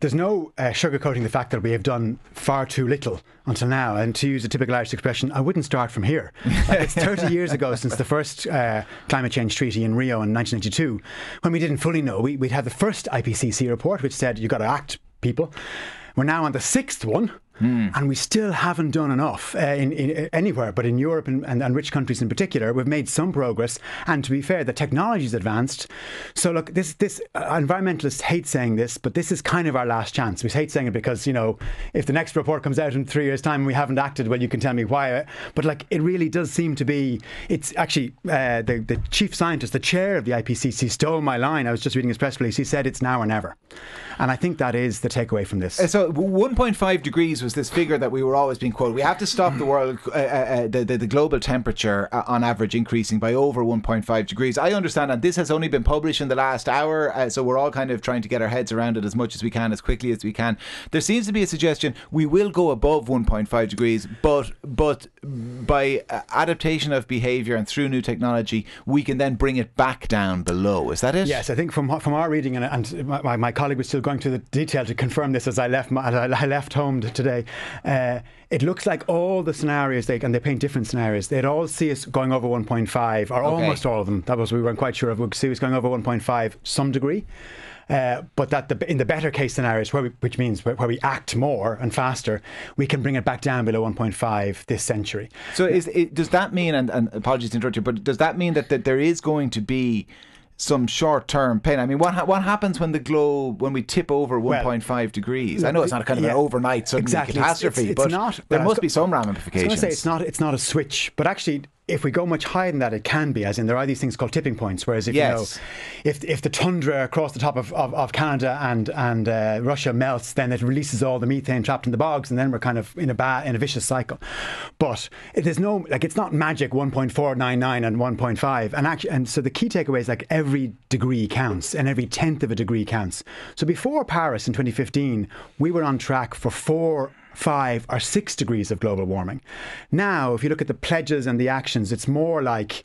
there's no uh, sugarcoating the fact that we have done far too little until now. And to use a typical Irish expression, I wouldn't start from here. Like it's 30 years ago since the first uh, climate change treaty in Rio in 1992, when we didn't fully know. We, would had the first IPCC report, which said you've got to act, people. We're now on the sixth one Mm. And we still haven't done enough uh, in, in, anywhere, but in Europe and, and, and, rich countries in particular, we've made some progress. And to be fair, the technology's advanced. So look, this this uh, environmentalists hate saying this, but this is kind of our last chance. We hate saying it because you know if the next report comes out in three years' time and we haven't acted, well, you can tell me why. But like, it really does seem to be. It's actually uh, the the chief scientist, the chair of the IPCC, stole my line. I was just reading his press release. He said it's now or never, and I think that is the takeaway from this. Uh, so 1.5 degrees was this figure that we were always being quoted. We have to stop the world, uh, uh, uh, the, the, the global temperature uh, on average increasing by over 1.5 degrees. I understand, and this has only been published in the last hour, uh, so we're all kind of trying to get our heads around it as much as we can, as quickly as we can. There seems to be a suggestion we will go above 1.5 degrees, but but by uh, adaptation of behaviour and through new technology, we can then bring it back down below. Is that it? Yes, I think from from our reading, and, and my, my colleague was still going through the detail to confirm this as I left my, I left home today uh, it looks like all the scenarios they and they paint different scenarios. They'd all see us going over 1.5, or okay. almost all of them. That was we weren't quite sure of. We'd see us going over 1.5 some degree. Uh, but that the, in the better case scenarios, where we, which means where, where, we act more and faster, we can bring it back down below 1.5 this century. So, is, it, does that mean? And, and apologies to interrupt you, but does that mean that, that there is going to be some short term pain. I mean, what ha- what happens when the globe when we tip over 1.5 well, degrees? I know it's not a kind of yeah, an overnight sudden exactly. catastrophe, it's, it's, it's but not, there must be some ramifications. I was say it's not it's not a switch, but actually if we go much higher than that, it can be, as in there are these things called tipping points. Whereas if yes. you know, if if the tundra across the top of, of, of Canada and and uh, Russia melts, then it releases all the methane trapped in the bogs, and then we're kind of in a bad in a vicious cycle. But there's no like it's not magic 1.499 and 1.5, and actually, and so the key takeaway is like every degree counts, and every tenth of a degree counts. So before Paris in 2015, we were on track for four five, or six degrees of global warming. Now, if you look at the pledges and the actions, it's more like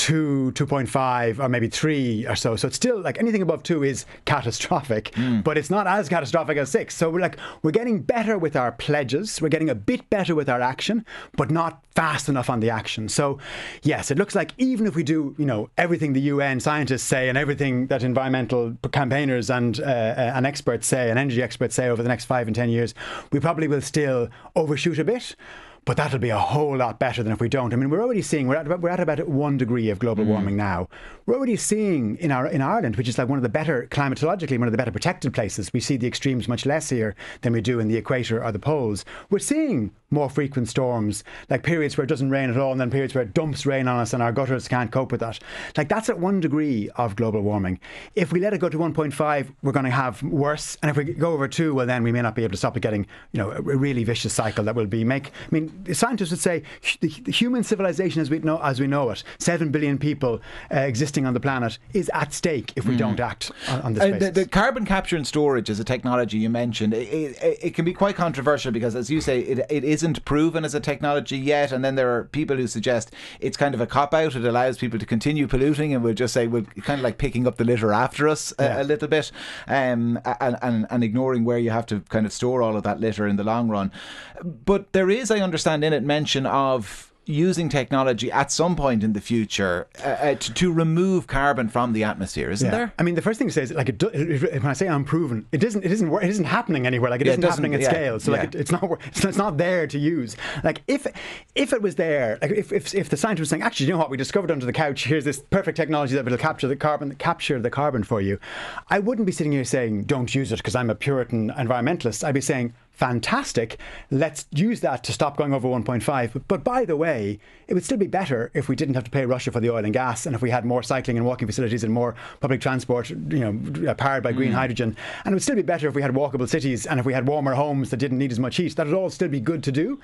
two, 2.5, or maybe three or so. So it's still like anything above two is catastrophic, mm. but it's not as catastrophic as six. So we're like, we're getting better with our pledges. We're getting a bit better with our action, but not fast enough on the action. So yes, it looks like even if we do, you know, everything the UN scientists say and everything that environmental campaigners and, uh, uh, and experts say and energy experts say over the next five and 10 years, we probably will still overshoot a bit but that'll be a whole lot better than if we don't. I mean, we're already seeing we're at, we're at about one degree of global mm. warming now. We're already seeing in our in Ireland, which is like one of the better climatologically one of the better protected places. We see the extremes much less here than we do in the equator or the poles. We're seeing more frequent storms, like periods where it doesn't rain at all, and then periods where it dumps rain on us, and our gutters can't cope with that. Like that's at one degree of global warming. If we let it go to 1.5, we're going to have worse, and if we go over two, well, then we may not be able to stop it getting, you know, a really vicious cycle that will be make. I mean, scientists would say the, the human civilization as we know as we know it, seven billion people uh, existing on the planet, is at stake if we mm. don't act on, on this. Uh, the, the, carbon capture and storage is a technology you mentioned. It, it, it, can be quite controversial because, as you say, it, it isn't proven as a technology yet, and then there are people who suggest it's kind of a cop out. It allows people to continue polluting, and we'll just say we're kind of like picking up the litter after us a, yeah. a little bit, um, and, and and ignoring where you have to kind of store all of that litter in the long run. But there is, I understand, in it mention of using technology at some point in the future uh, uh, to, to, remove carbon from the atmosphere, isn't yeah. there? I mean, the first thing to say is like it, when I say unproven, it isn't it isn't it isn't happening anywhere. Like it yeah, not happening at yeah, scale. So like it, it's not it's not there to use. Like if if it was there, like if if, if the scientist was saying, actually, you know what, we discovered under the couch, here's this perfect technology that will capture the carbon capture the carbon for you, I wouldn't be sitting here saying don't use it because I'm a Puritan environmentalist. I'd be saying fantastic. Let's use that to stop going over 1.5. But by the way, it would still be better if we didn't have to pay Russia for the oil and gas and if we had more cycling and walking facilities and more public transport, you know, powered by green mm. hydrogen. And it would still be better if we had walkable cities and if we had warmer homes that didn't need as much heat. That would all still be good to do.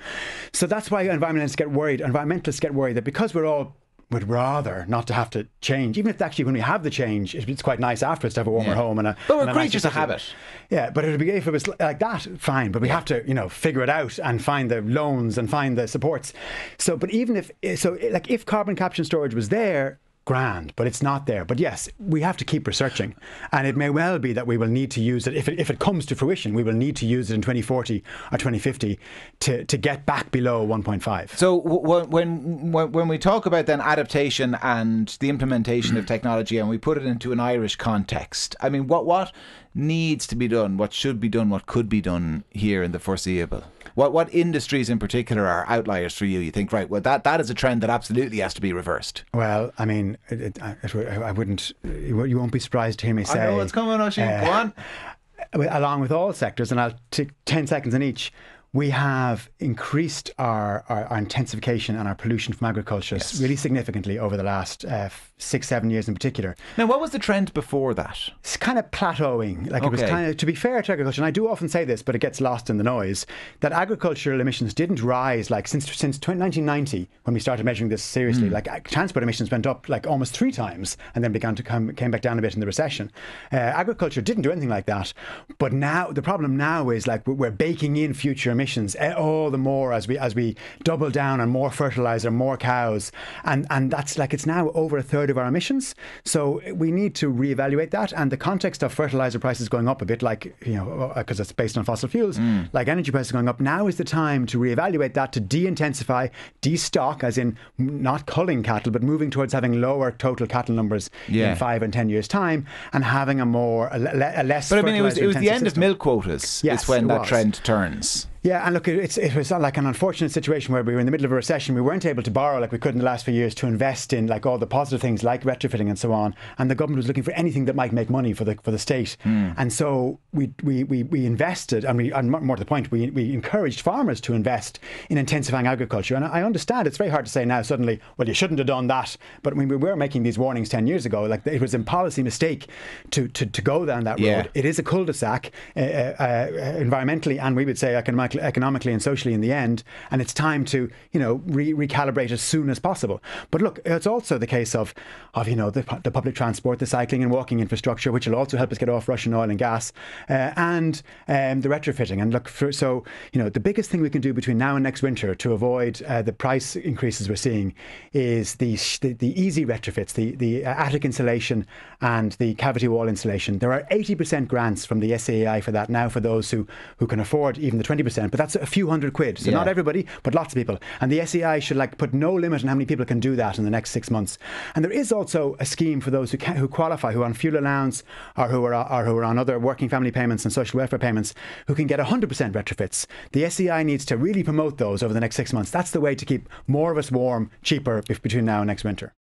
So that's why environmentalists get worried. Environmentalists get worried that because we're all would rather not to have to change, even if actually when we have the change, it's quite nice afterwards to have a warmer yeah. home and a. But we're creatures of habit. Yeah, but it would be if it was like that, fine. But we yeah. have to, you know, figure it out and find the loans and find the supports. So, but even if so, like if carbon capture and storage was there, grand, but it's not there. But yes, we have to keep researching, and it may well be that we will need to use it if it, if it comes to fruition. We will need to use it in 2040 or 2050 to, to get back below 1.5. So when when when we talk about then adaptation and the implementation of technology, and we put it into an Irish context, I mean, what what needs to be done? What should be done? What could be done here in the foreseeable? What what industries in particular are outliers for you? You think right? Well, that that is a trend that absolutely has to be reversed. Well, I mean, it, it, I wouldn't. You won't be surprised to hear me say. I know what's coming, Oisín. Uh, Go on. Along with all sectors, and I'll take ten seconds in each we have increased our, our, our, intensification and our pollution from agriculture yes. really significantly over the last uh, six, seven years in particular. Now, what was the trend before that? It's kind of plateauing. Like okay. it was kind of, to be fair to agriculture, and I do often say this, but it gets lost in the noise, that agricultural emissions didn't rise like since since 1990 when we started measuring this seriously. Mm. Like transport emissions went up like almost three times and then began to come came back down a bit in the recession. Uh, agriculture didn't do anything like that, but now the problem now is like we're baking in future emissions eh, all the more as we as we double down on more fertilizer, more cows, and and that's like it's now over a third of our emissions. So we need to reevaluate that. And the context of fertilizer prices going up a bit, like you know, because uh, it's based on fossil fuels, mm. like energy prices going up. Now is the time to reevaluate that to de-intensify, de-stock, as in not culling cattle, but moving towards having lower total cattle numbers yeah. in five and ten years' time, and having a more a, a less. But I mean, it was it was the end system. of milk quotas. Yes, is when that was. trend turns. Yeah, and look, it's, it was like an unfortunate situation where we were in the middle of a recession. We weren't able to borrow like we could in the last few years to invest in like all the positive things like retrofitting and so on. And the government was looking for anything that might make money for the for the state. Mm. And so we, we, we, we invested, and, we, and more to the point, we, we encouraged farmers to invest in intensifying agriculture. And I understand it's very hard to say now suddenly, well, you shouldn't have done that. But mean, we were making these warnings 10 years ago. Like it was a policy mistake to, to, to go down that yeah. road. It is a cul-de-sac uh, uh, uh, environmentally, and we would say economically economically and socially in the end, and it's time to you know re- recalibrate as soon as possible. But look, it's also the case of of you know the, the public transport, the cycling and walking infrastructure, which will also help us get off Russian oil and gas, uh, and um, the retrofitting. And look, for, so you know the biggest thing we can do between now and next winter to avoid uh, the price increases we're seeing is the the, the easy retrofits, the the attic insulation and the cavity wall insulation. There are 80% grants from the SEAI for that now for those who who can afford even the 20% but that's a few hundred quid. So yeah. not everybody, but lots of people. And the SEI should like put no limit on how many people can do that in the next six months. And there is also a scheme for those who can, who qualify, who are on fuel allowance or who are or who are on other working family payments and social welfare payments, who can get 100% retrofits. The SEI needs to really promote those over the next six months. That's the way to keep more of us warm, cheaper between now and next winter.